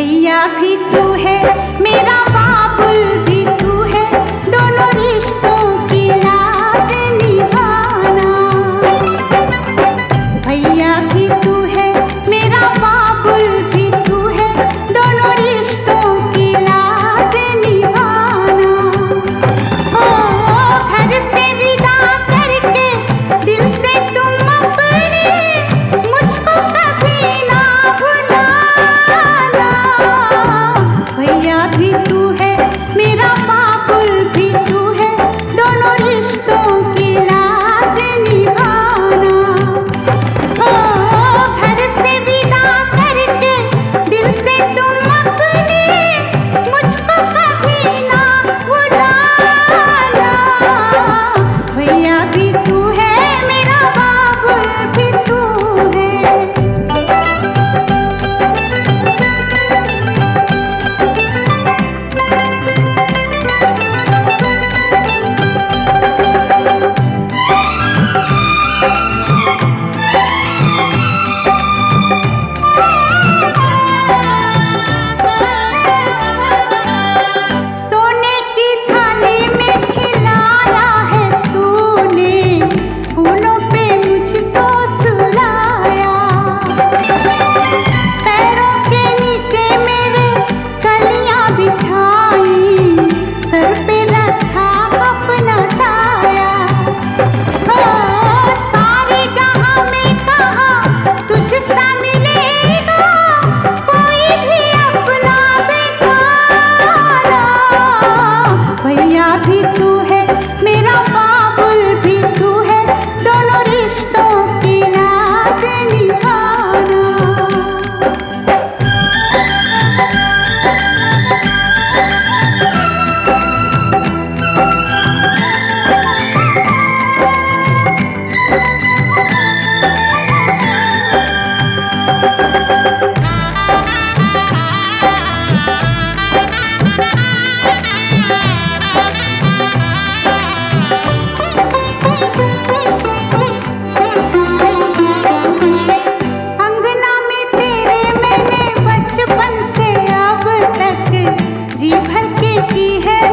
भैया भी तू है, मेरा बाबुल भी तू है, दोनों रिश्तों की लाज निभाना। भैया भी तू है, मेरा बाबुल तू है।